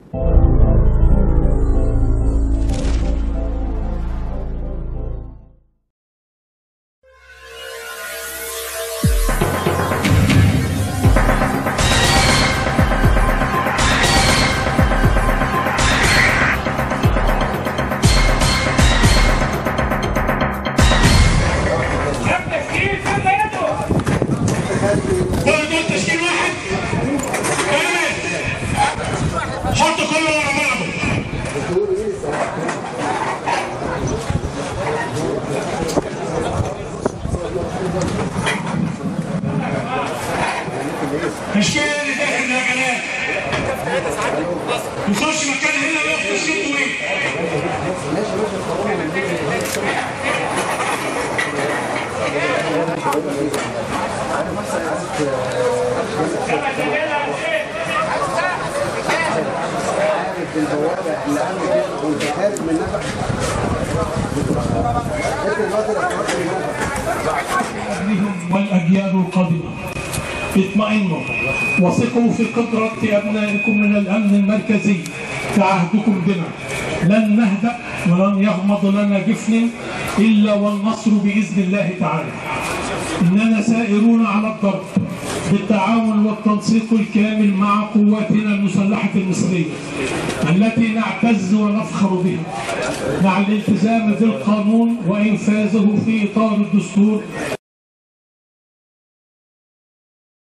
you تشكيل اللي داخل يا جماعة يخش مكان هنا وياخد تشكيل طويل البوابه اللي كده وانت خارج من نفق والأجيال القادمة اطمئنوا وثقوا في قدرة أبنائكم من الأمن المركزي. كعهدكم بنا. لن نهدأ ولن يغمض لنا جفن إلا والنصر بإذن الله تعالى. إننا سائرون على الضرب بالتعاون والتنسيق الكامل مع قواتنا المسلحة المصرية التي نعتز ونفخر بها مع الالتزام بالقانون وإنفاذه في إطار الدستور